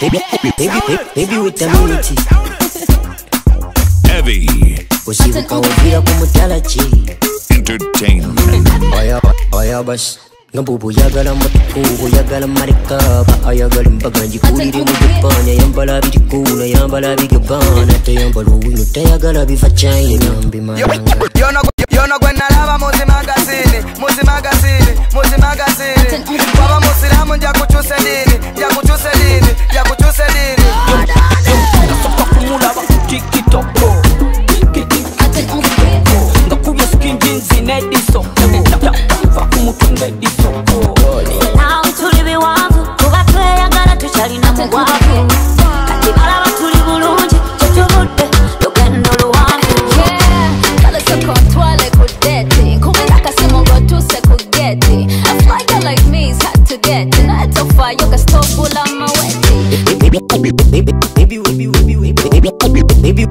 Baby, baby, baby with the unity. Heavy. Usiku kawavira kumutala chi. Entertainment. Oya, oya bas. ngambubu yagala matukubo yagala malekaba ayagala embaga ngikulire mugepanya yambala birikuuna yambala bigebaana teyambala owino teyagala biva china mbimananga gwenalaba muzimagazini muzimagazini muzimagazini waba musiramu njakucusa edini Maybe, maybe, maybe, maybe, maybe,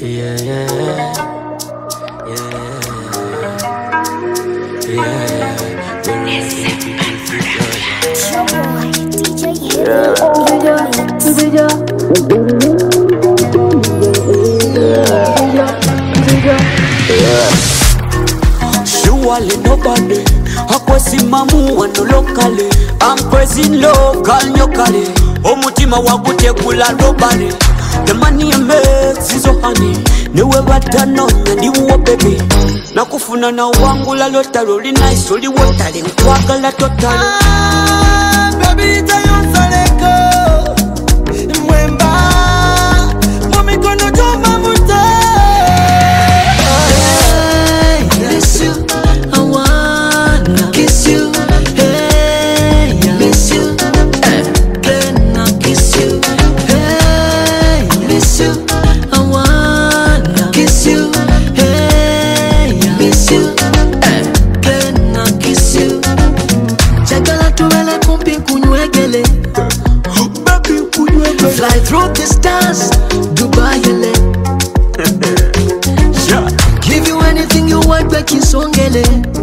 Yeah, Yeah, yeah, yeah, yeah, yeah. Yeah. equally nobody. Akwesimamu wano lokale ampressing local nyokale. Omutima wagutegula robale the money makes is honey. Niwe batanonya ndiwo bebe nakufuna nawangula lotalo olinaisoliwotale nkwagala totalo ah, baby, feeling.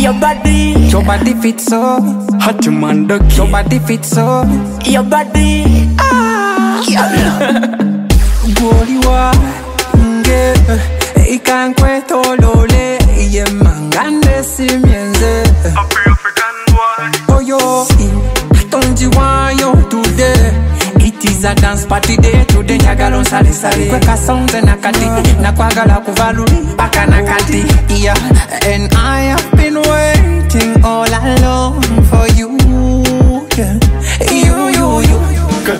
Your body, your body fit so, hot you man the Your body fit so, your body, ah, Goliwa, nge, ikankwe tolole, ye mangande simienze. Oh yo, don't you want you today? It is a dance party day today njagala nsale sale kweka sonze nakati nakwagala kuva luli paka nakati. Yeah. And I have been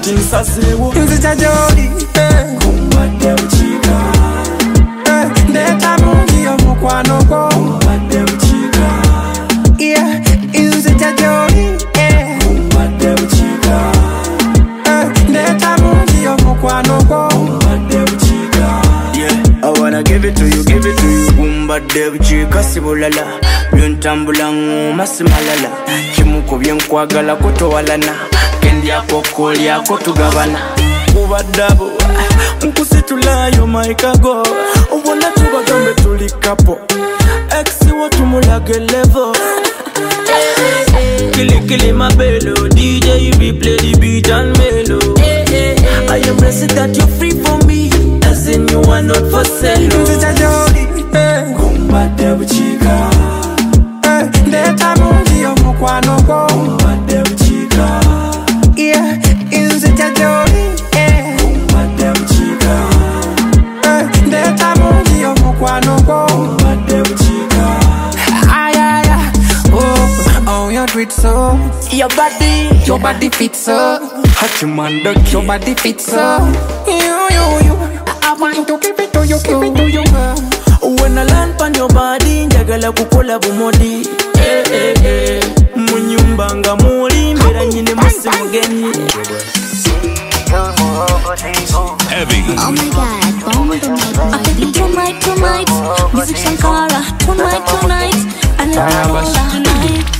kati nsazeewo nzija gyoli eh. kumbadde bukiika ndeeta omukwano gwo kumbadde bukiika yeah nzija gyoli kumbadde bukiika ndeeta bungi omukwano gwo kumbadde bukiika I wanna give it to you, give it to you. Kumbadde bukiika si bulala. Byontambula nguma simalala kimu ku byenkwagala kutowalana kendyako kolyako tugabana kubaddabo nkusitulayo maikago. Obona tubagambe tulikapo. Exiwo tumulage levo. Kilikili my bello DJ you replay the beat and mellow I am blessed that you're free from me. As in you are not for sale Nzita jodi eh, Kumbadde bukiika eh, ndeta mungi yo gwo Kumbadde Your body, your body fits so Hachimanda Your body fits so You, you, you I want to keep it to you, keep it to you When I land on your body njagala kukola bumodi eh, eh, eh. mu nyumba nga muli mbeera nyine musi mugenyi Heavy. Oh my god, bomb the night. I think tonight, tonight, music Shankara. Tonight, tonight, I never tonight.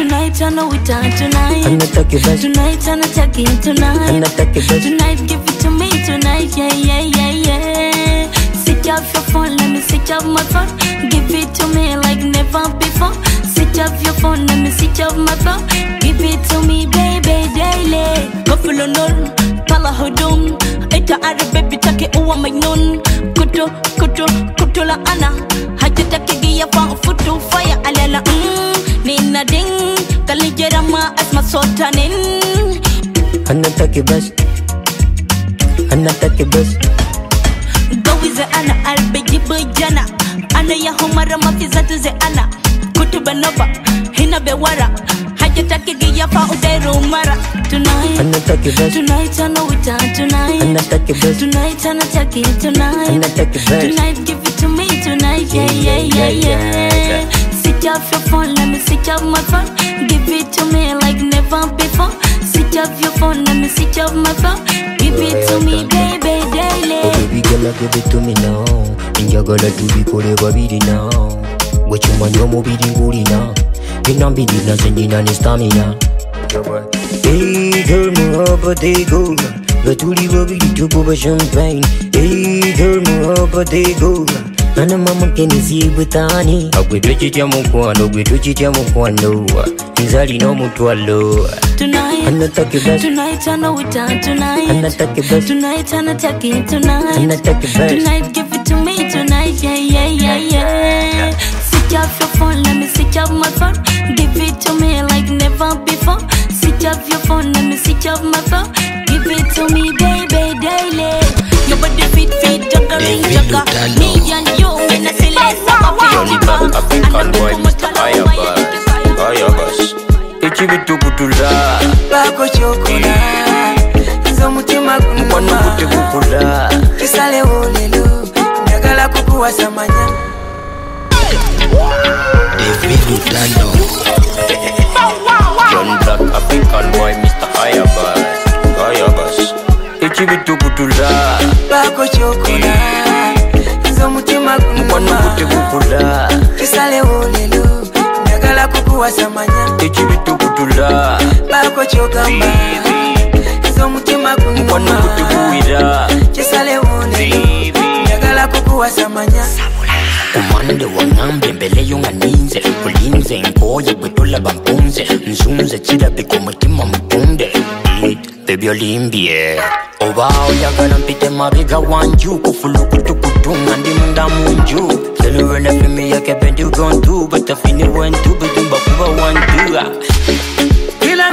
Tonight, I know it time tonight. Anataka basi, Tonight, attacking tonight. anataka basi Tonight, give it to me tonight. Yeah, yeah, yeah, yeah. Switch off your phone, let me switch off my phone. Give it to me like never before. Switch off your phone, let me switch off my phone. Give it to me, baby, daily. Buffalo nun, pala hodum. Eta are baby take uwa magnun. Kuto, kuto, kuto la ana. Haja take giya fa futu fire alala. Mm, أنا دين قال جرى ما اسمع صوت نين أنا تكي بس أنا تكي بس جوز أنا قلبي جيب جنى أنا يا همرة ما في ذات زي أنا كنت بنوبة هنا بورا حاجتك جيافة وديرو مرة tonight أنا تكي بس tonight أنا وتا tonight. أنا تكي بس tonight أنا تكي tonight. أنا تكي بس tonight give it to me tonight yeah yeah yeah. yeah. Switch off your phone let me switch off my phone. Give it to me like never before. Switch off your phone let me switch off my phone. Give it to me baby daily. Oh baby girl give it to me now. Njagala tubikole babiri now. Bwekimanyi omubiri gulina Bina mbirina zenyina ne stamina. Hey girl muhaba they go. Nga tuli babiri tukuba champagne. Hey girl muhaba they go Ana mama kenisi butani Agwe tukitya mukwano gwe tukitya mukwano Nzali n'omutwalo Tonight, Anataka basi it time tonight. Anataka basi Tonight tonight. Basi Tonight give it to me tonight, yeah yeah yeah yeah. Switch off your phone, let me switch off my phone. Give it to me like never before. Switch off your phone, let me switch off my phone. tukutula bako kyokona nze omutima gunuma kutukula tusalewo lelo njagala kukuwasamanya evindu tano john black african boy mr ayabas ayabas ekibi tukutula bako kyokona nze omutima gunuma kutukula tusalewo lelo njagala kukuwasamanya ekibi kutegurira barako cyogamba izo mutima kunguma kutegurira kisale wundi njagala kukuwasamanya umande wang'ambe mbele yonganinze ulinze ngoye bwetolaba mpunze nzunze chilabe komutima mpunde. Baby limbye oba oya oyagala mpite mabega wanju Kufulu kufulukutukutuma ndi munda munju. Seluwela fimi yake bendigontu batafini wentu bitumba kuba wanjua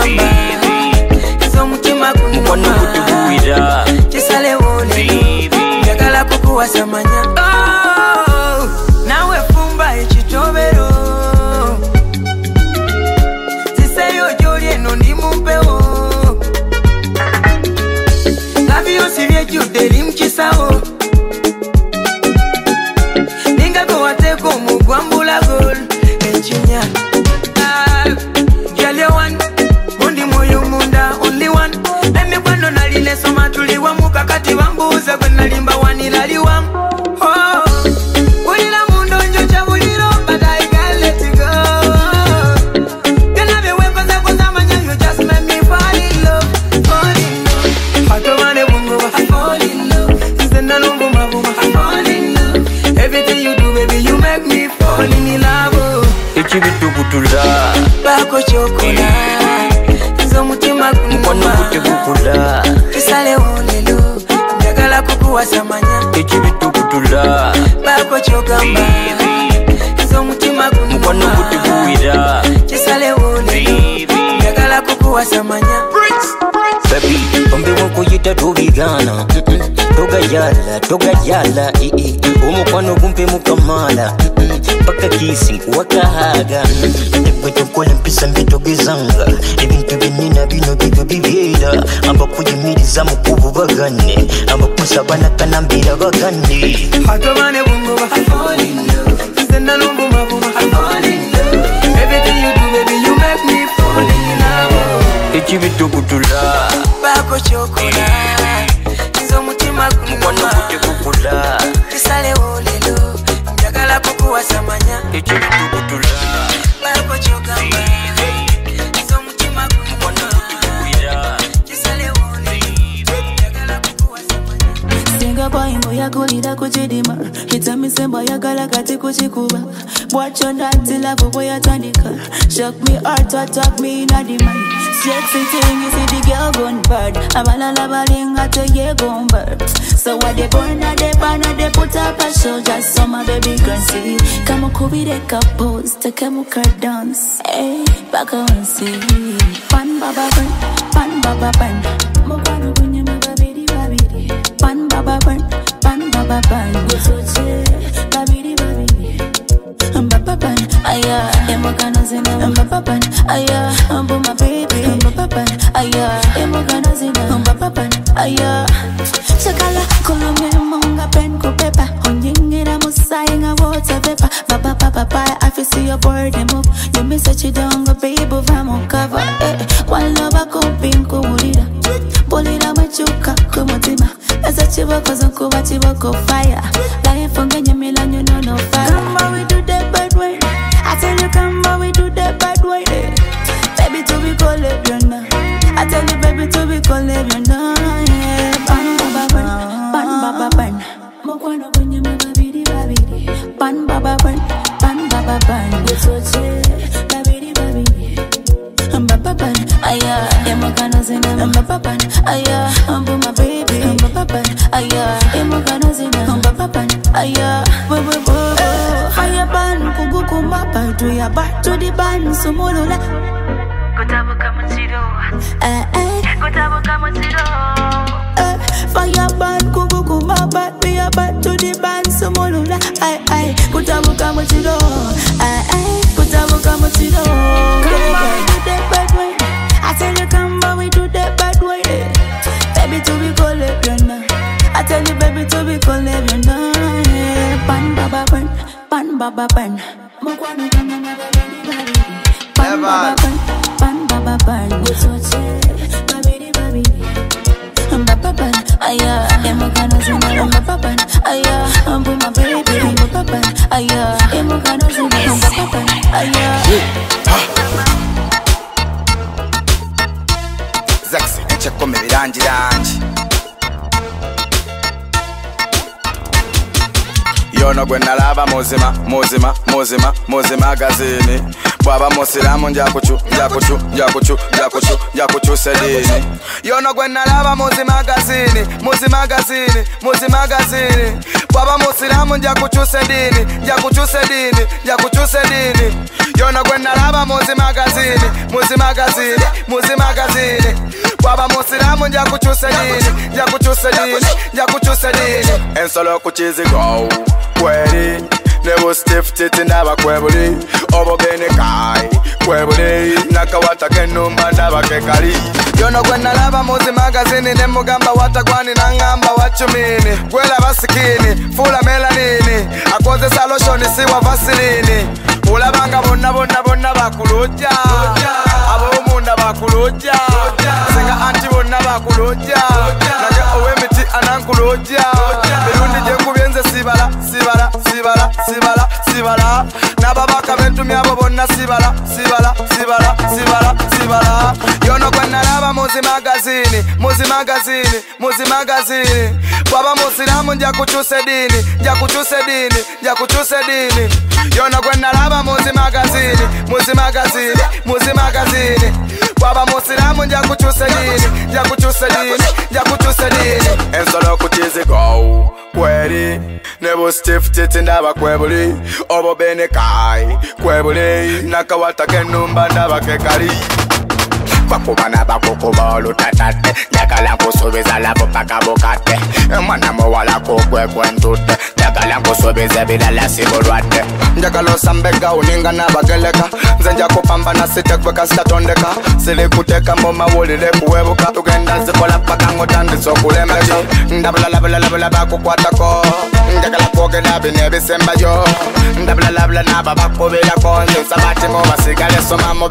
kugamba ez'omutima kunnuma kisalewoone njagala kukuwasa manya toga yala ii omukwano gumpe mukamala paka kisi wakahaga. Ebwetokola empisa mbitogezanga ebintu byenina bino bibyo bibyera abakuyimiriza mukubu bagane. Abakusa banakanambira bagane. Atomane bungo ba. Ekibitugutula bako kyokola mukwano kudde kukula? Bisalewo lelo njagala kukuwasamanya ekyo bitukutula balako kyogamba ez'omutima mukwano kudde kisalewo lelo njagala kukuwasamanya singa kwayimbo yakulira kukidima kitamisemba yagala kati kukikuba bwatyo ndatila bubwe yatandika shak me art attack me inadimani sexy thing you see the girl gone bad. Abalala balinga teye gone bad. So what they burn a they burn a they put up a show just so my baby can see kama kubire kapos tekemuka dance. Hey baka wansi pan baba burn pan baba burn. Mukwano kunyuma babiri babiri pan baba burn pan baba burn. Gusoche babiri babiri baba burn aya emokana zina baba burn aya ambo my baby burn aya emokana zina baba burn aya Shakala kolome monga pen ko pepa. Onyingira musai nga water pepa Baba baba bye I feel see your body move. You miss such a dongo baby vamo cover. Eh. One love ko pinko ulira Bolira machuka kumutima Esa chiboko zonkuba chiboko fire. Life milanyo to be call it you know yeah. Ban baba ban Ban baba ban Mokwano kwenye mababidi babidi Ban baba ban Ban baba ban Gusoche Babidi babidi Baba ban Aya Emokano zina Baba ban Aya Ambu my baby Baba ban Aya Emokano zina Baba ban Aya Bo bo bo bo Fire ban Kugu kumapa Do ya back to the ban Sumulula Kutabuka mutiro Eh eh Kutabuka mutiro eh, Fire ban kugu kumapa Do ya back to the ban Sumulula Ay ay Eh eh Kutabuka mutiro Come on we do that bad way I tell you come on we do that bad way Baby to be cool if you know I tell you baby to be cool if you know yeah. Pan baba pan Pan baba pan Mokwano kama babidi Pan baba pan Pan baba pan Gusoche Babidi aya emokanozumara mapapan aya ambu my baby mapapan aya emokanozumara mapapan aya zax echakomebirangiranga ono gwe nalaba muzima muzima muzima muzima gazini. Bwaba musilamu njakucu njakucu njakucu njakucu njakucuse dini yono gwe nalaba muzimagazini muzimagazini muzimagazini bwaba musilamu njakucuse dini njakucuse dini njakucuse dini yono gwe nalaba muzimagazini muzimagazini muzimagazini bwaba musiramu nja kukyusa dini nja kukyusa dini nja kukyusa dini ensolo kukizigo kweli tete ndaba kwebuli. Obugene kai kwebuli nakawata kenumba ndaba kekali. Yono gwe nalaba muzi magazini nemugamba watagwani nangamba wachumini. Gwelaba sikini fula melanini akozesa loshoni siwa vasilini olabanga bonna bonna bonna bakuloja ab'omunda bakuloja singa anti bonna bakuloja nage ow'emiti anankuloja gyekubyenze sibala sibala sibala sibala sibala. Nababaka bentumyabo bonna sibala sibala sibala sibala sibala. Yono gwe muzimagazini muzimagazini muzi magazini muzi magazini. Bwaba musiramu nja kukyusa edini nja kukyusa edini yono gwe muzimagazini muzimagazini muzi waba musiramu nja kukyusa dini nja kukyusa dini nja kukyusa dini ensolo kukizigo kweri ne bu steve titi ndaba kwebuli obo benekai kwebuli nakawata kennumba ndaba kekali bakumana bakukuba olutatate njagala nkusubiza labo paka bukate. E, mwana muwala kugwe gwentudde nkusubiza ebirala si njagala osambe gawuninga n'abagereka nze njakupambana sitekweka sitatondeka sirikuteeka mu kuwebuka. Tugenda zikola paka ngotandisa okulemeka ndabulalabulala bakukwatako njagala kwogera bino ebisembayo ndabulalabula n'abo bakubirako nze nsaba ti soma mu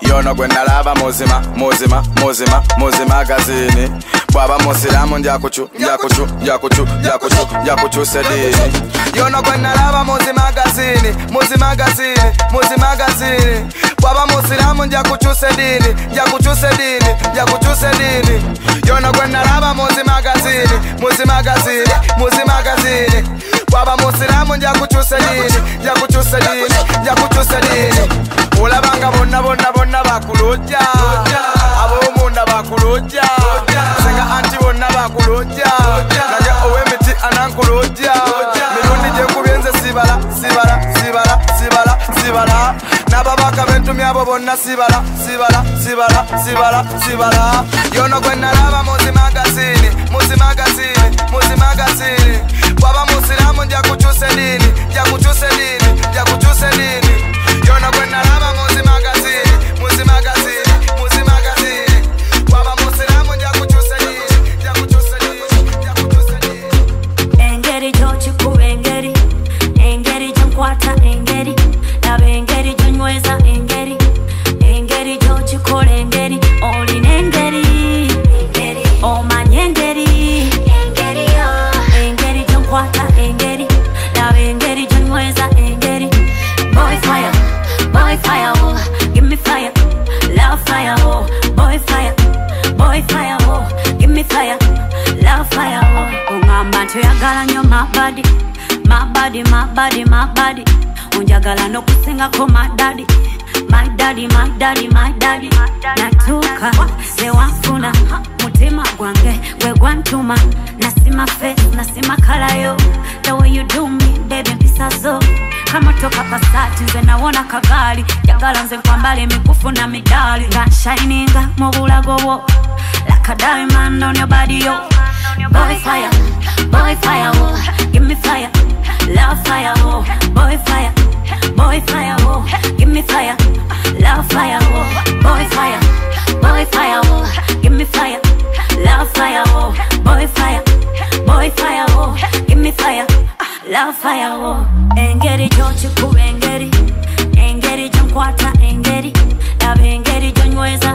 yono gwe nalaba muzima muzima muzima muzima gazini bwaba musilamu njakucu njakucu njakucu njakucu njakucuse dini yono gwenalaba muzimagazini muzimagazini muzimagazini bwaba musilamu njakucuse dini njakucuse dini njakucuse dini yono gwenalaba muzimagazini muzimagazini muzimagazini bwaba musilamu njakucuse dini njakucuse dini njakucuse dini ulabanga bonna bonna bonna bakuluja abomunda bakuluja senga anti bonna bakuluja nange owemiti anankuluja mirundi gyekubyenze sibala sibala sibala sibala sibala. Nababaka bentumi abo bonna sibala sibala sibala sibala sibala. Yono gwe nalaba muzi magazini muzi magazini muzi magazini. Bwaba musiramu njakucusa edini njakucusa edini njakucusa edini yono gwe ongamba nti oyagala nnyo mabadi mabadi mabadi mabadi onjagala n'okusingako madadi my daddy. My daddy my daddy natuuka zewanfuna mutima gwange gwe gwantuma nasima face nasima kalayo the way you do me baby mpisazo kamotoka pasati nze nawona kagali. Jagala nze nkwambala emikufu na midali. Nga nshininga mu bulago like a diamond on your body yo boy fire boy fire oh. Give me fire. Love fire oh. Boy fire boy fire oh. Give me fire. Love fire oh. Boy fire boy fire oh. Give me fire. Love fire oh. Boy fire boy fire oh. Give me fire. Love fire oh. Engeri gyokikuba engeri. Engeri gyenkwata engeri. Laba engeri gyonyweza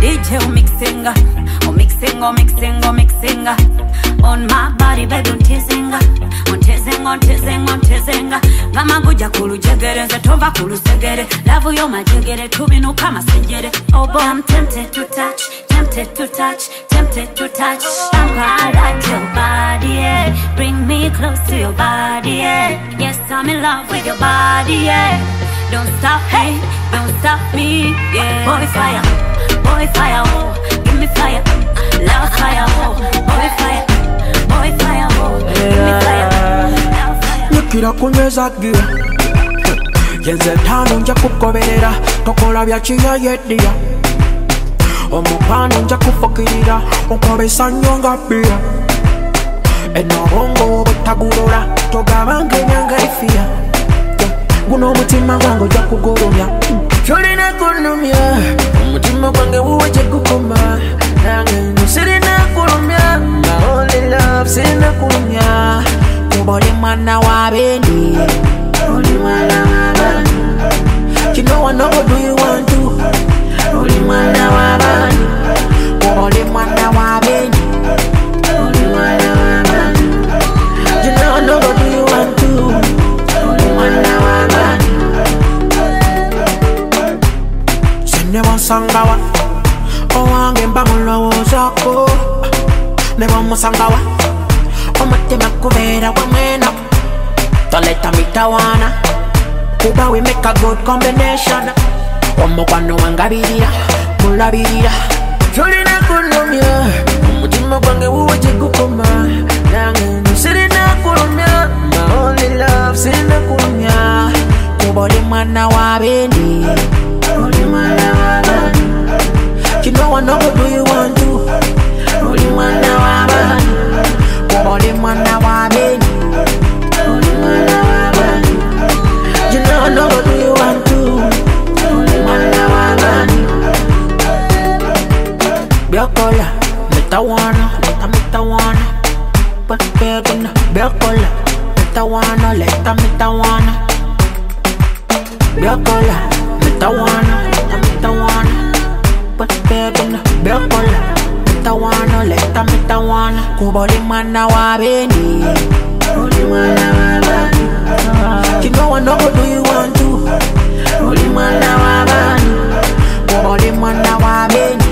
dj oh, omixinga omixinga oh, omixinga oh, omixinga on my body baby ontezinga ontezinga ontezinga ontezinga ngamaguja ku lujegere nze tova ku lusegere lavu yo majegere tubinuka amasejere oh boy I'm tempted to touch tempted to touch tempted to touch. I like your body yeah. Bring me close to your body yeah. Yes I'm in love with your body yeah. Don't stop hey don't stop me yeah. Boy fire boy fire oh. Give me fire. Love fire, oh, boy fire, boy fire, oh, give me fire. nyukira kunyweza gira yenze ttaano nja kugoberera tokola bya kiyayeddiya omukwano nja kufukirira onkobesa nnyo nga bbira enobongo bwetagulola togabanga enyanga efiya guno omutima gwange ojja kugolomya kyolina mm. kunumya omutima gwange wuwe gyegukoma nange kulumya my only love sirina kulumya kuba oli mwana wa bendi kino do you want to. Oli mwana wa bani kuba oli mwana sene wansangawa owange oh, mba mulowoozako ne bamusangawa omutima kubeera wamwena toleta mitawaana. Kuba we make a good combination. Omukwano wangabirira mulabirira. Tulina kunumya omutima gwange wuwe gyegukoma nange sirina kulumya. My only love sirina kulumya. Kuba oli mwana wa bendi. Oli mwana wa bani kino wano what do you want to. Oli mwana wa bani kuba oli mwana wa bendi oli mwana wa bani you know I know what do you want to. Oli mwana wa bani byakola metawana leta metawana pepegana byakola metawana leta metawana leta metawana oli mwana wa bendi oli mwana wa bani. What do you want to. Oli mwana wa bani. Kuba oli mwana wa bendi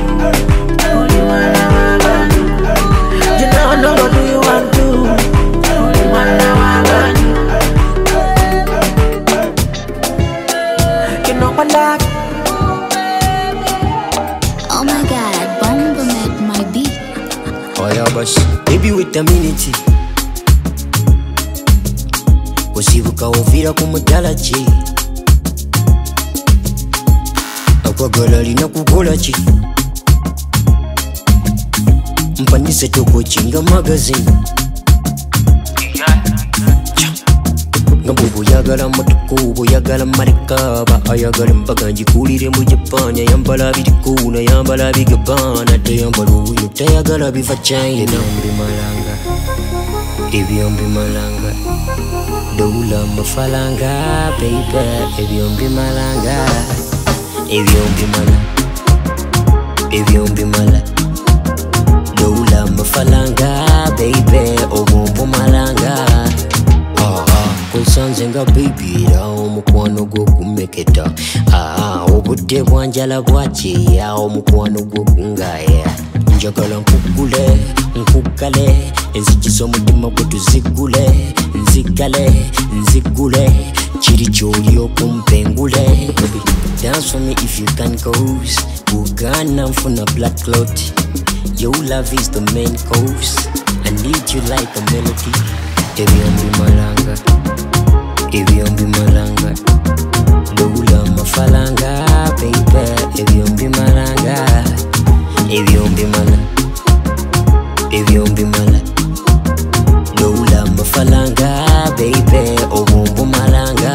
community. Kusibuka ovira ku mudala ki akwagala lina kukola mpanise tokokinga magazini nga bwebuyagala mutuku bweyagala marekaba ayagala embaga ngikulire mu japan ayambala birikuna yambala bigabana. Teyambala owino tayagala biva china. Mbimalanga ebyo mbimalanga doula mafalanga beibe ebyo mbimalanga ebyo mbimala ebyo mbimala doula mafalanga beibe obumpumalanga kwesanze nga bibira omukwano gw'okumeketa Ah, obudde bwanjala bwakeya omukwano gw'okungaya njagala nkugule nkugale enzigi z'omutima gwe tuzigule nzigale nzigule kiri kyoli okumpengule dance for me if you can cause ugana nfuna black clot. Your love is the main cause. I need you like a melody ebyombi malanga ebyombi malanga. Lula mafalanga beibe ebyombi malanga. Ebyombi mala ebyombi mala. Lula mafalanga beibe obumbu malanga.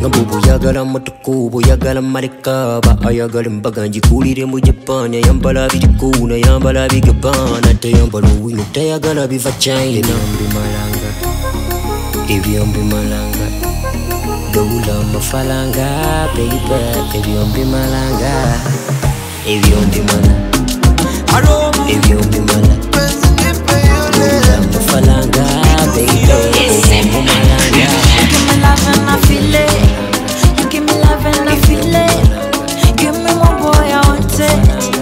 Nga bwebuyagala mutuku bweyagala marekaba ayagala embaga ngikulire mu japan ayambala birikuna yambala bigabana tayambala owino tayagala biva china. Ebyombi malanga doula mafalanga beibe ebyombi malanga ebyombi mala ebyombi mala doula mafalanga beibe obumbu malanga Give me love and I feel it. You give me love and I feel it. Give me more boy, I want it.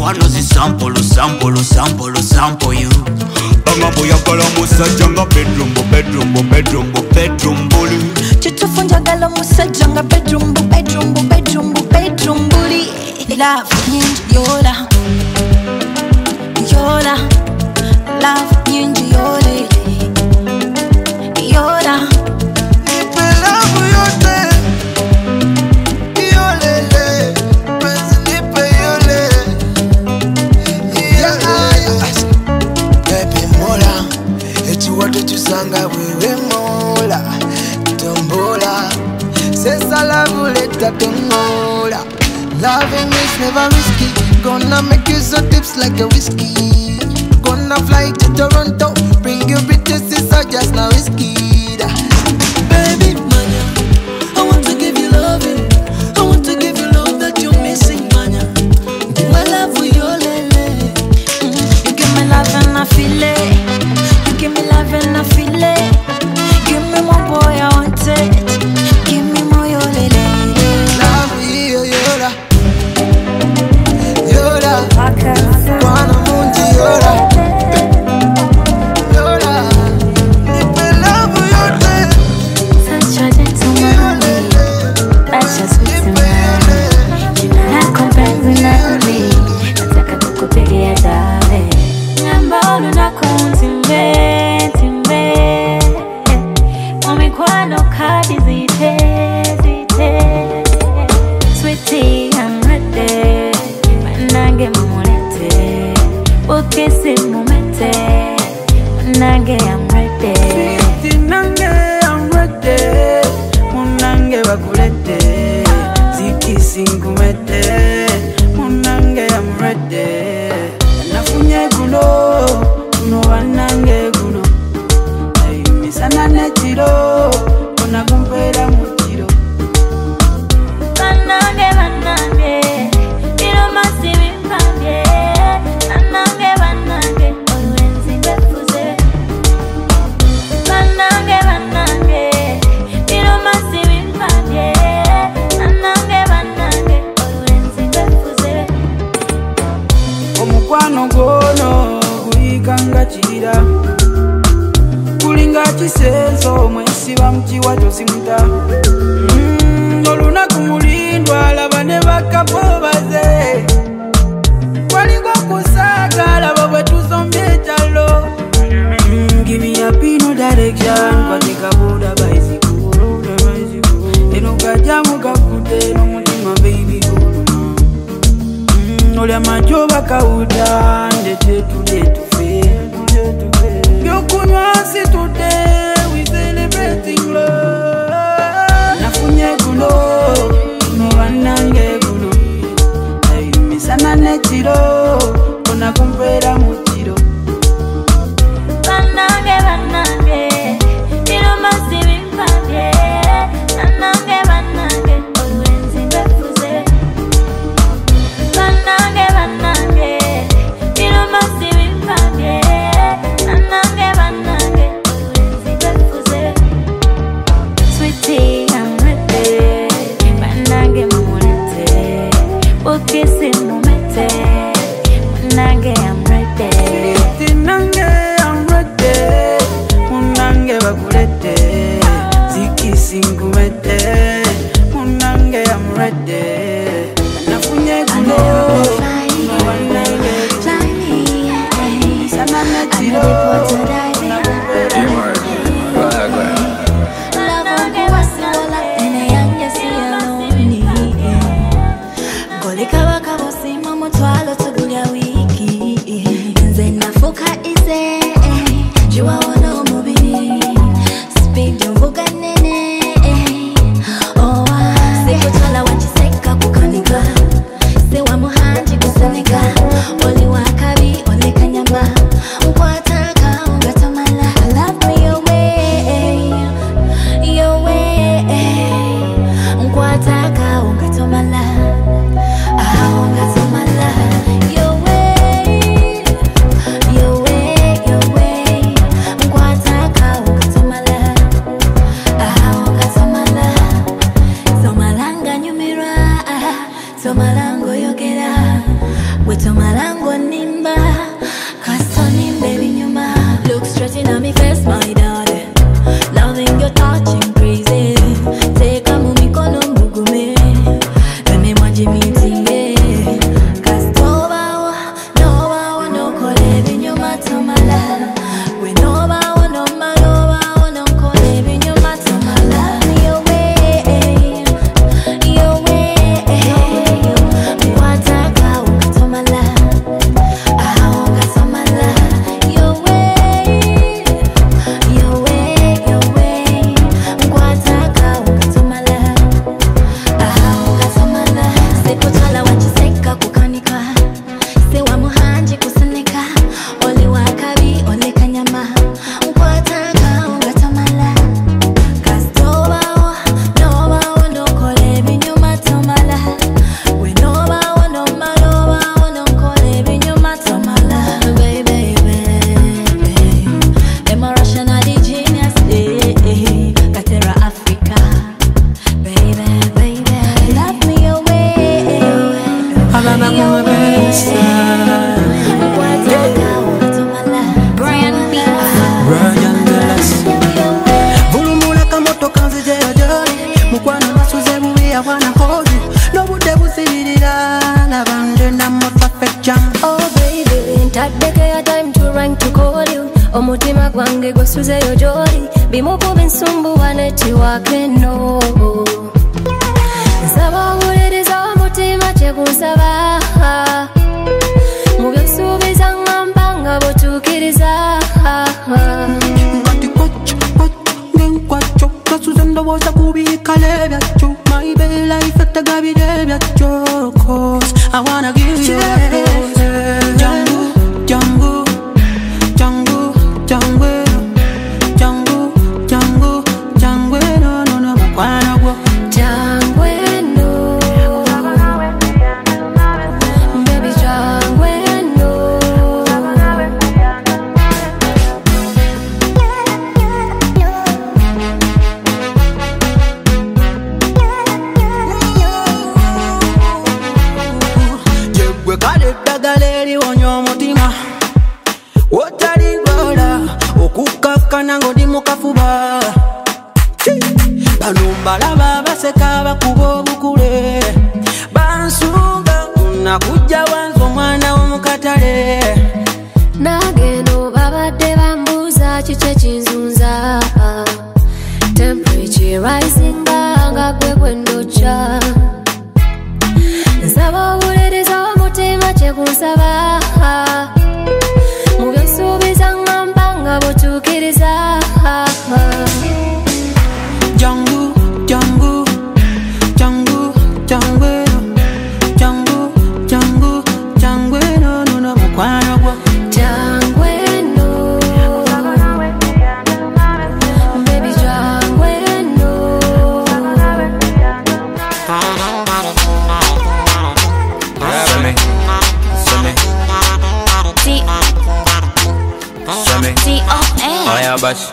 wanozisample sample sample sample you. Bangaboyagala musajja nga bedrumbo bedrumbo bedrumbo bedrumbuli kitufu njagala musajja nga bedrumbo bedrumbo bedrumbo bedrumbuli love nyingi yola. Yola. Love nyingi yolele yola. Kisanga bwewe mola tombola sesalavuleta tomola Loving is never risky. Gonna make you so tips like a whiskey. Gonna fly to Toronto Bring you bitches, sister, just now whiskey Baby, manya, I feel it and I feel it give me more boy I want it munange ebisenso omwesiba mukiwa tozimuta mm, olunaku mulindwa alaba ne bakabobaze waliwo okusaaga alaba bwe tuzombye ekyalo mm, gimiyapino direction kwatekabuda eno gajamu gakude n'omutima beibi mm, olya majoba kawuta ndetetuletu mercy today. We celebrating love. Nafunye mu.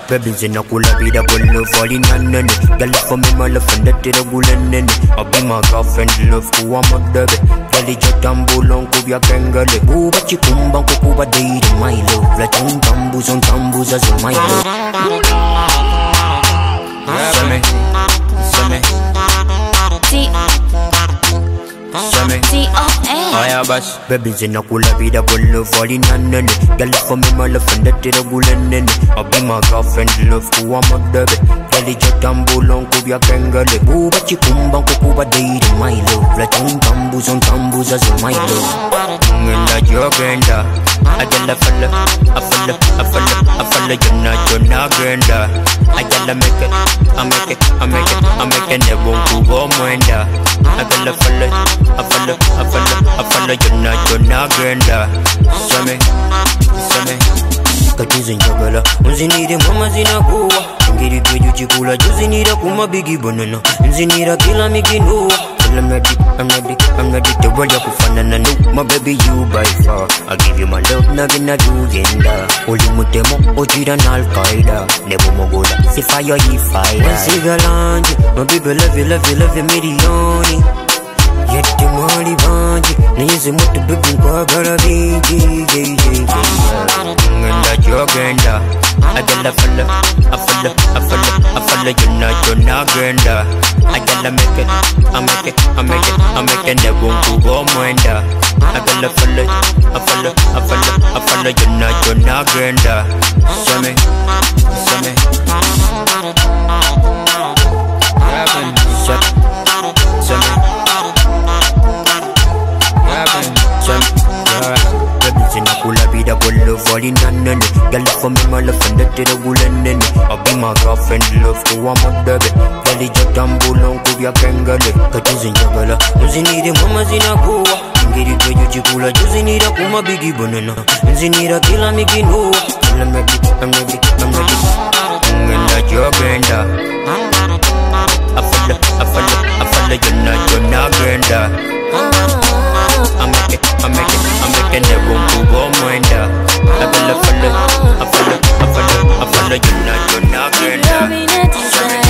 Babies in a cool be the bull of falling on an any. Girl for me my love and that the bull and any. I be my girlfriend love who I'm a dubby. Girl it's a tambo on, cool ya kangale. Boo but you come bang kuku ba day to my love. La chum tambus on tambus as my love. Summy, summy, summy, summy. Aya bas Baby zinakula vida kwa love wali nanene Girl for me my love and that tira gulenene I'll be my girlfriend love who I'm kuwa madebe Girl ijatambula nkubya kengele Kuba chikumba nkukuba deire my love. La chuntambuza ntambuza zo my love. Ngenda jogenda Ajala falla Afalla afalla afalla jonna jonna genda Ajala make it I make it I make it I make it Nebo nkubo mwenda Ajala falla Afalla afalla afalla jonna jonna genda Same Same katizo njagala unzinire mama zinakuwa ngiri tweju chikula juzinira kumabigi bonana nzinira kila mikinuwa I'm ready, I'm ready, I'm ready to roll ya kufanana no My baby you by far. I give you my love nagina jugenda Uli mutemo ojira na al-qaida Nebo mogola si fire yi fire Wansigalanje My baby love you, love you, love you milioni Yette mwali banji Niyizi mutu bibi nkwagala bingi yeah, yeah, yeah. Ngenda jogenda Ajala falla Afalla afalla afalla Jonna jonna genda Ajala make it I make it I make it I make it Nebo nkubo mwenda. Ajala falla Afalla afalla afalla Jonna jonna genda Same Same Rapping vida kwa love wali nanene Girl for me my love and that gulenene I be my girlfriend love kuwa madebe Girl ijatambula nkubya kengele katizi njagala nzinire mama zinakuwa ngiri twejo chikula juzinira kumabigi bonana nzinira kila mikinuwa I'm ready, I'm ready, I'm ready Ngenda jogenda Afalla, afalla, afalla jonna jonna genda I make it, I'm making, I make it Nebo nkubo mwenda Afalla, afalla, afalla, afalla, afalla jonna jonna genda Loving a desire. If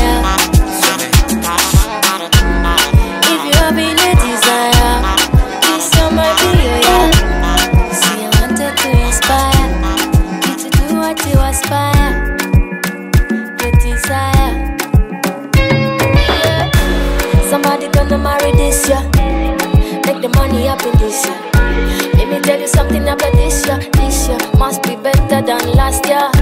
this year. Let me tell you something about this year. This year must be better than last year.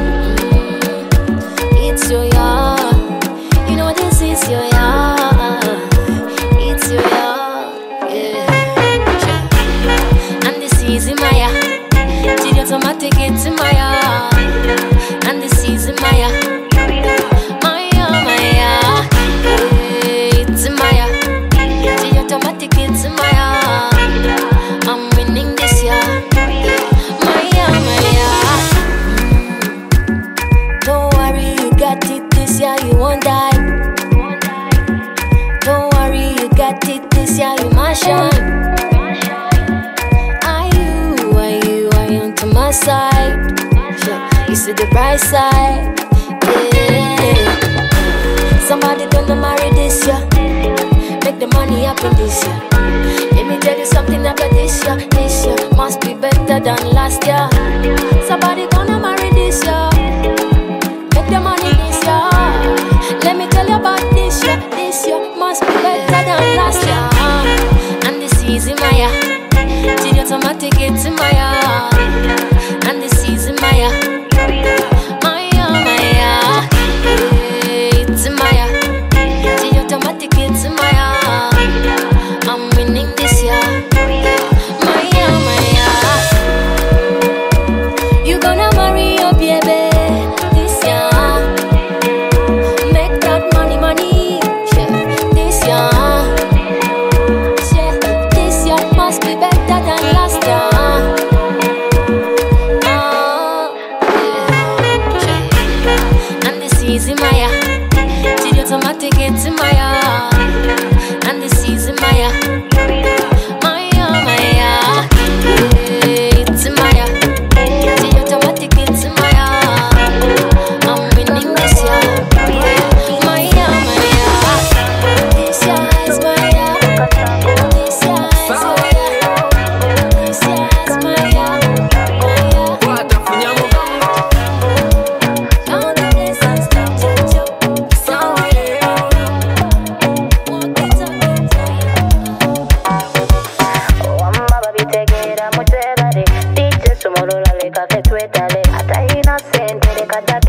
da,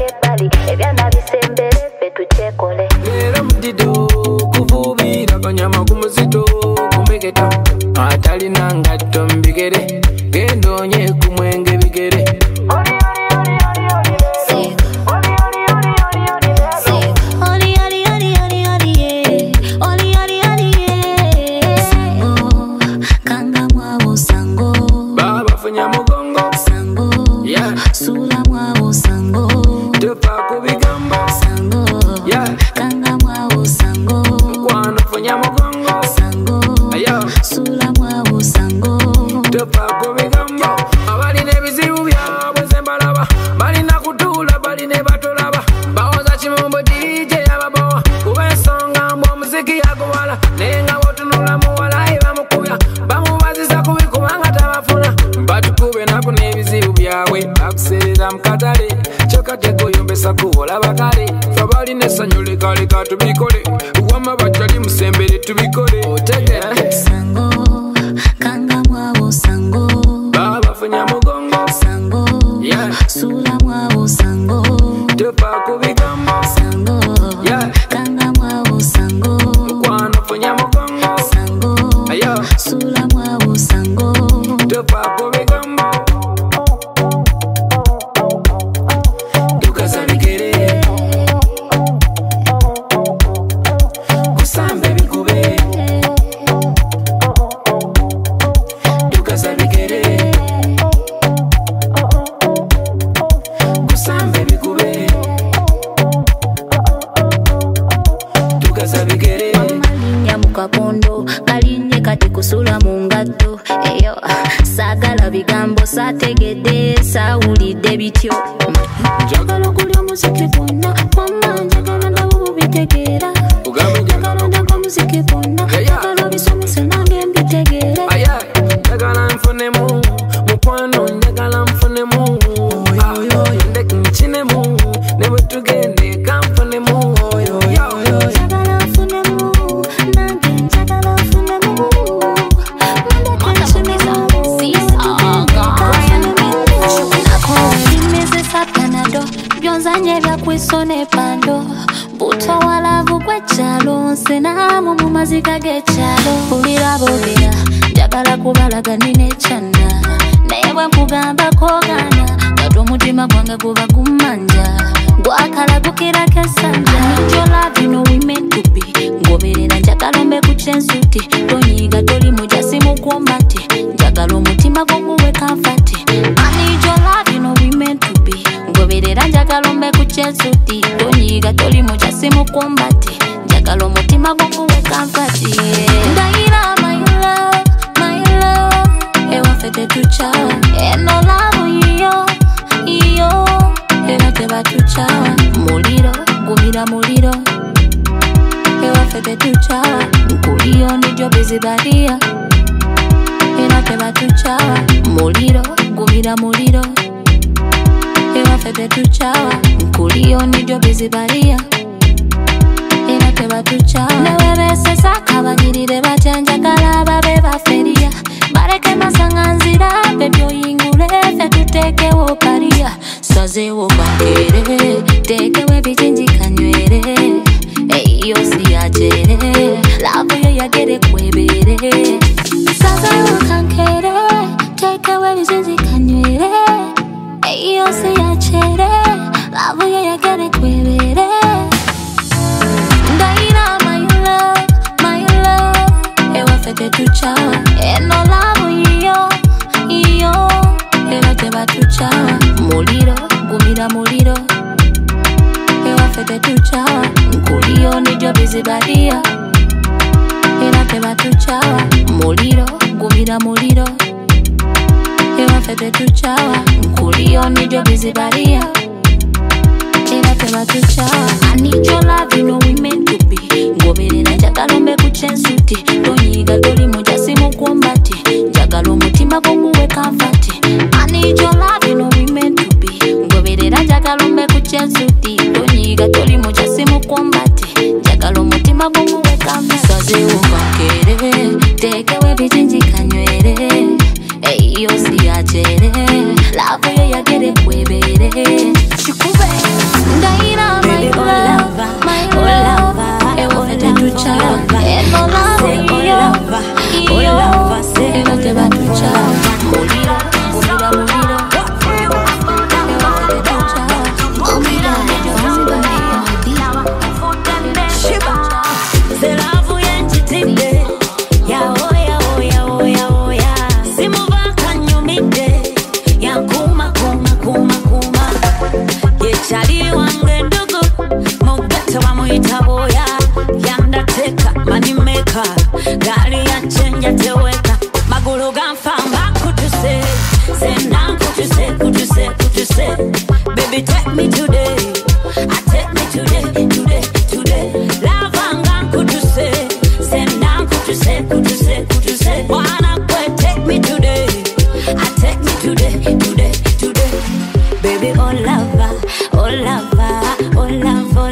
okulya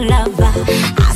lover.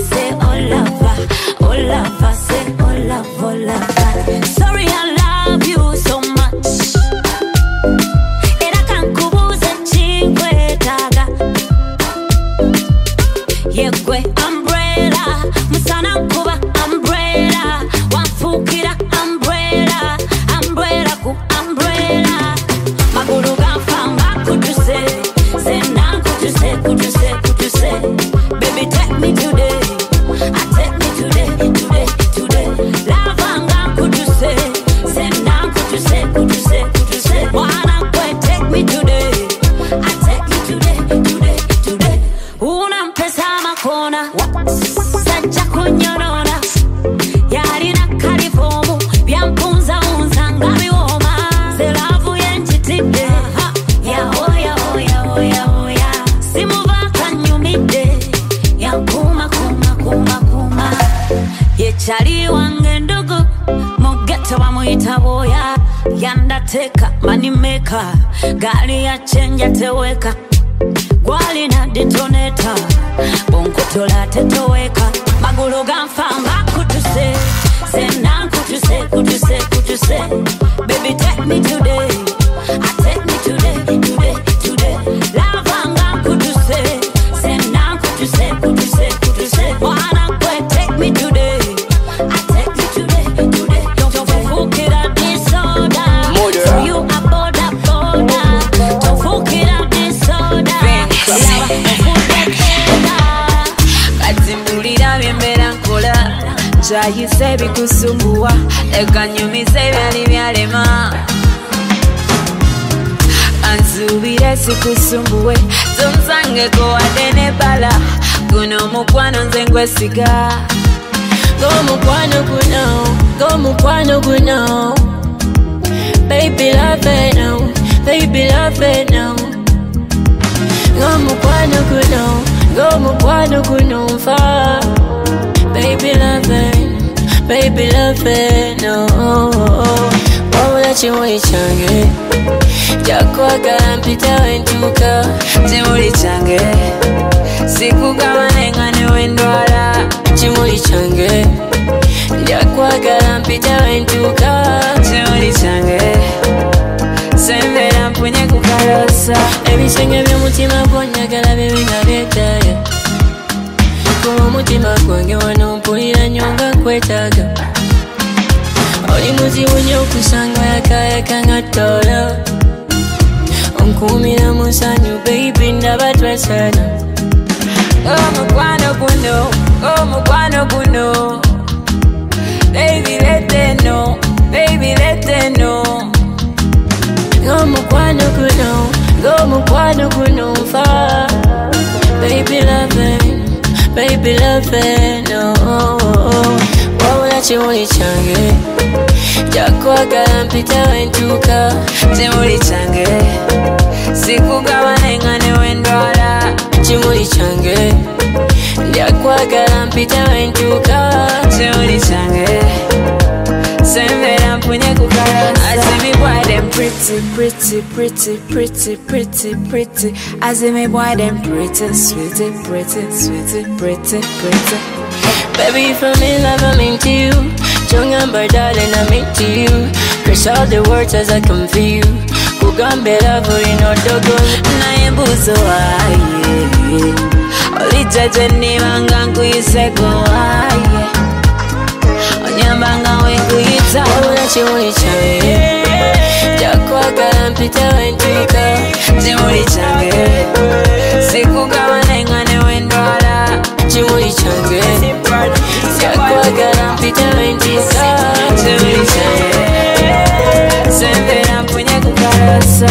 Kyayise bikusumbuwa leka nyumize byali byalema. Ansuubire sikusumbuwe tonsangeko wadde nebala guno omukwano nze ngwesiga ng'omukwano guno ng'omukwano guno. Baby love it now baby love it now. Ng'omukwano guno ng'omukwano guno nfa baby love it baby love no. Wabula kimuli kyange jakwagala mpita wentuuka kimuli kyange sikugaba nenga newendwala kimuli kyange njakwagala mpita wentuuka kimuli kyange sembera mpunye kukalosa ebisenge by'omutima gwonyagala bibe nga kuba omutima gwange wano mpulira nnyo nga nkwetaaga oli muzibu nnyo okusanga yakayaka nga ttoola onkuumira mu nsanyu beibi ndaba twesana omukwano guno omukwano guno. Baby leteno baby leteno ng'omukwano guno ng'omukwano guno nfa baby love it, baby love no. Waona chimulichange chakwakalampita wentuka chimulichange sikugawanaengane wendwala chimulichange ndakwagala mpita wentuka chimulichange kyange sembera mpunye kukalosa I see me boy them pretty pretty pretty pretty pretty pretty I see me boy them pretty sweetie pretty sweetie pretty pretty Baby, if I'm in love, I'm into you. Young amber, darling, I'm into you. Crush all the words as I come for you. Kugambira buri no dogo. naye mbuzo waye olijaje nibanga nkuyiseko waye onyambanga wenkuyita taona chimuli change chakwagala mpita wentuka chimuli change siku kama naing'ane wendwala. Chimuli change chakwagala mpita wentuka chimuli change sembera mpunye kukalasa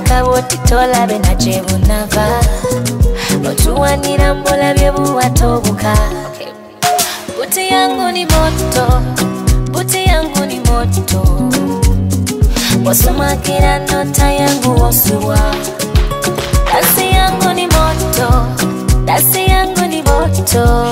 bikabotitola be nagyebunava otuwanira mbolabye buwata watobuka. Buti yangu ni moto buti yangu ni moto. Wasumakira nota yangu wosuwa dasi yangu ni moto dasi yangu ni moto.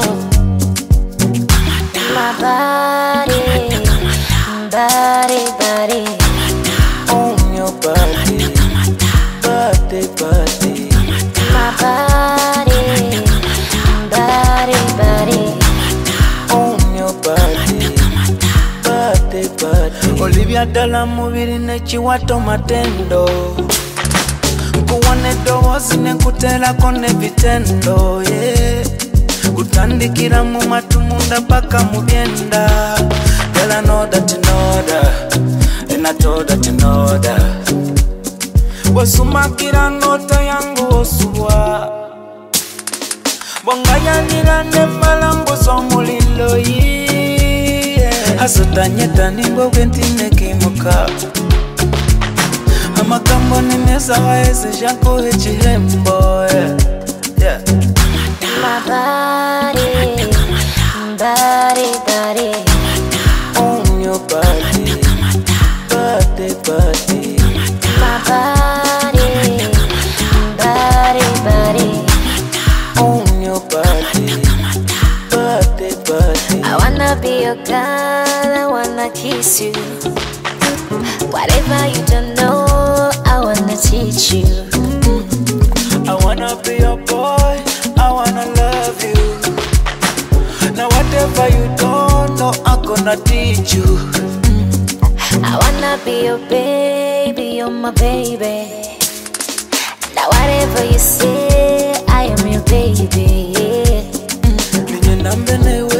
ddala mubiri nekiwato matendo. Nkuwona eddoboozi nekuteerako n'ebitendo ye kutandikira mu matumunda paka mu byenda ddala nodatinoda enatodatinoda wesumakira ndoto yangu osubwa bwongayalira nefalangu z'omulilo yi azotanyetana imbobwe ndinekimuka amagambo ni meza waheze jaguha igihembo yeah. I wanna be your guy wanna kiss you. Whatever you don't know, I wanna teach you. I wanna be your boy, I wanna love you. Now whatever you don't know, I'm gonna teach you. I wanna be your baby, you're my baby. Now whatever you say, I am your baby. Ninye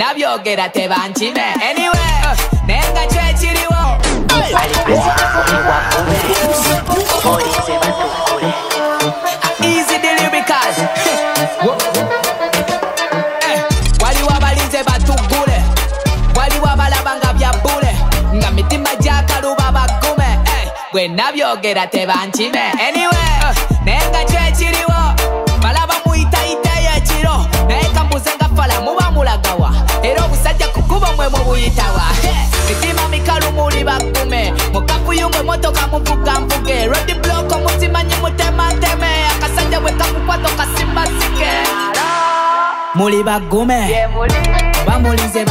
Eh, bwe nabyogera tebankime anyway eh, naye nga kyekiriwo Easy deliricals. Eh, waliwo abalinze batugule. Waliwo abalaba nga byabbule nga mitima gyakaluba bagume. Eh, bwe nabyogera tebankime anyway eh, naye kukuba mwe mubuyitawa Eh, mitima mikalu muli bagume mukakuyumwe motoka muvuga mvuge rodi blok omusimanyi mutemateme akasajja bwe kakukwata okasimbasike muli bagume bamulize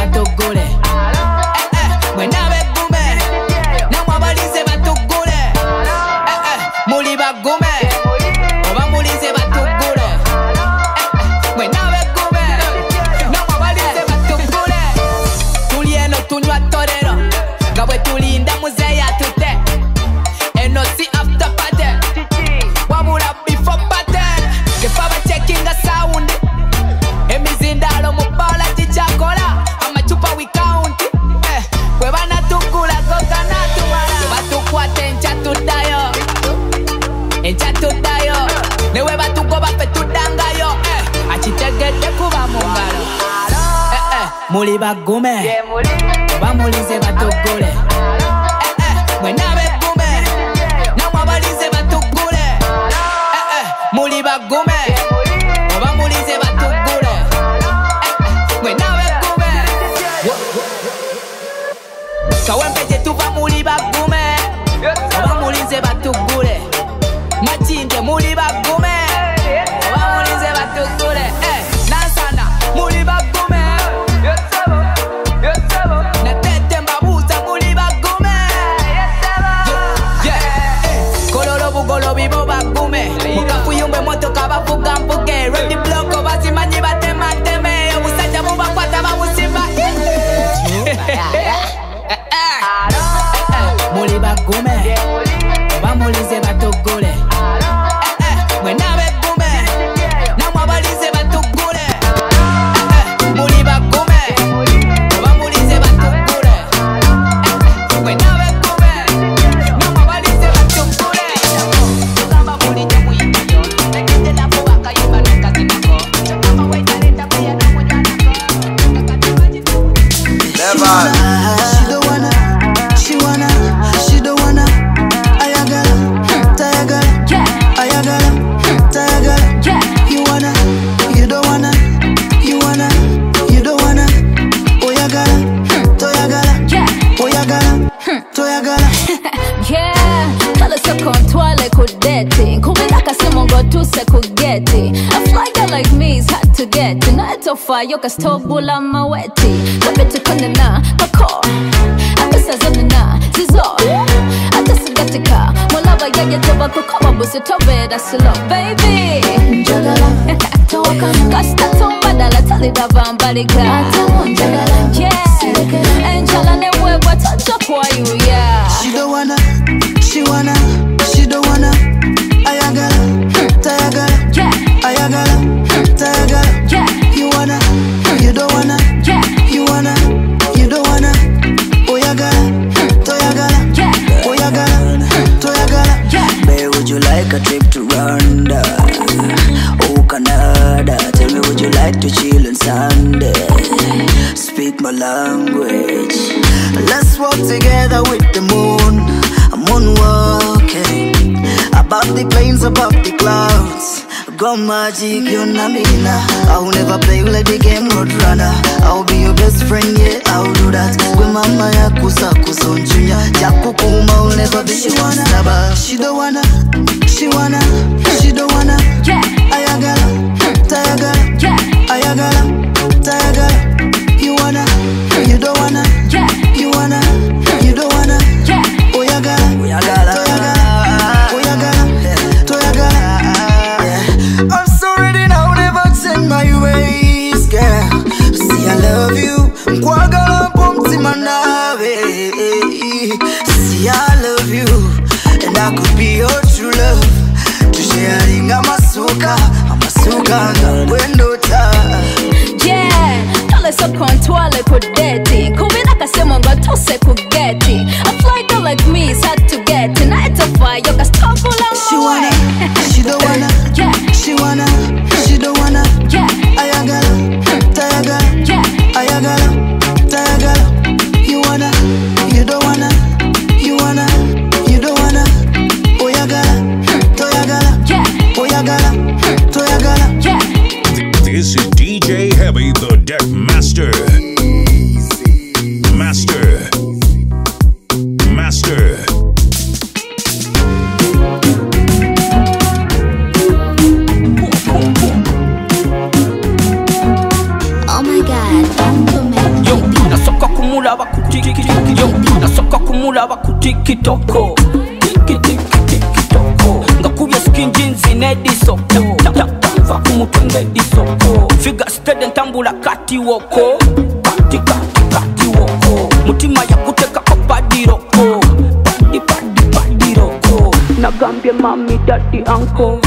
muli bagume. Oba mulize batugule naetofayo kasitobula amaweti kapetikonena kako akasazonena zizo atasigatika mulaba yayeteba kukoba busi tobeera silo baby. Njagala kasitatombadala talidavambaliga yeah magic, you're not now. I will never play like the game road runner. I'll be your best friend, yeah, I'll do that. We mama ya kusa kusonchunya, jakukuma will never be she wanna, she don't wanna, she wanna, she don't wanna. Ayagala, tayagala, ayagala, tiwoko. Bandiga diga tiwoko. Mutima yakutekako padiroko badi badi padiroko nagambye mami dadi anko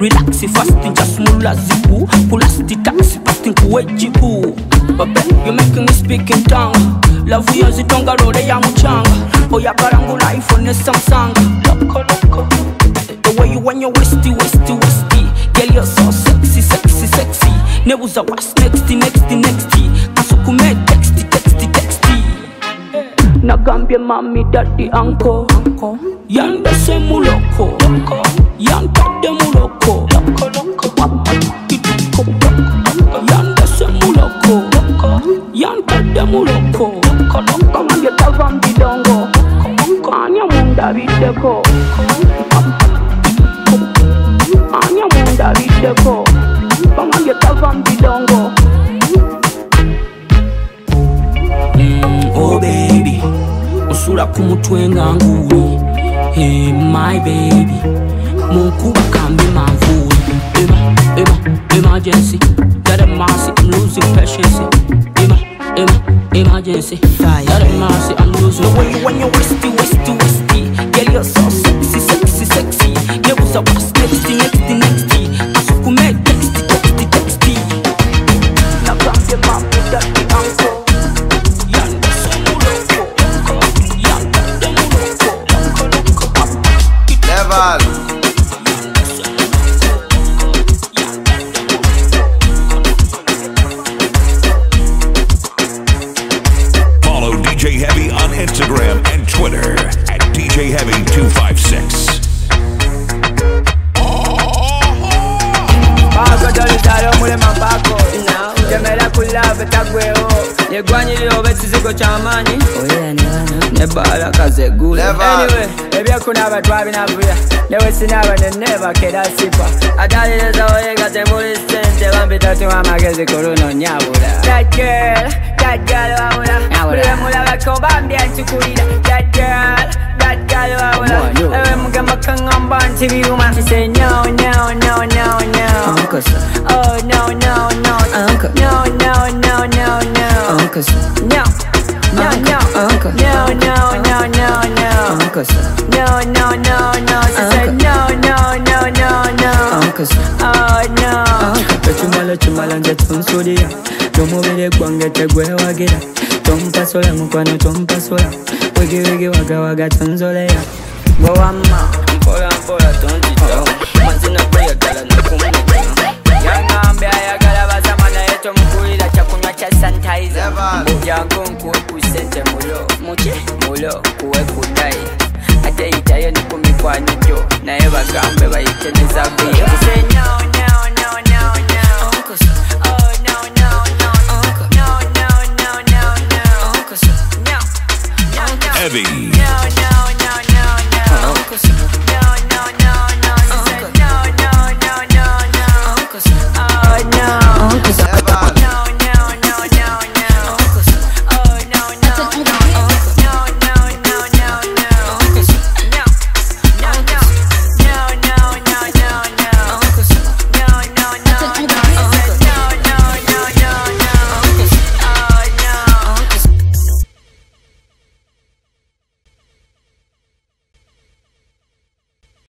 relaxi fast just mula zipu. Kulasti taxi pasti nkuwe jipu. Babe you making me speak in tongue love yo nzitonga lole ya muchanga. Oyagala ngu iphone ne samsung. Loko loko the way you when you westy westy westy girl you're so sexy sexy sexy. Nebuza what's next next next? Kasukume text text na gambia mami daddy anko yanda se muloko. Yanda de muloko. Yanda se muloko. Yanda de muloko. Kamambia tavam bidongo anya munda bideko anya munda bideko kamambia tavam bidongo mm, oh baby. Mbidongo ku mutwe nga nguuli hey, my baby. Munkuba kambi manvuuli ema ema emergency. A mercy i'm losing patience. Ema ema emergency. A mercy i'm losing the way you when you westy westy westy girl you're so sexy sexy sexy. Nebuza what's next next next kyamaanyi nebala kazegula anyway ebyekunaba twabinavuya newesinaaba nenebakera sipa atalireza oyega temuli sente. Bambitatu amagezi kuluno nyabula. Dagel dagel wabula buli mulabako bambya nkikulira dagel dagel wabula ewe mugamba kaŋamba nti biruma say no no no no no. Oh no no no. No no no no no. No no, no, uncle. No, no, no, no, no. Uncle, sir. No, no, no, no, sister. No, no, no, no, no. Uncle. Oh, no. Chumala chumala ngetum sudia Tumubile kwangete gwe wagira Tumpa sola mukwano tumpa sola Wigi wigi waga waga tunzolea Go amma Mpola mpola tunjita oh. Mazina prayer gala nakumuna Yanga ambia ya sanitizer jangu nkuweku mulo mulo ate Heavy. No, no, no, no, no. No.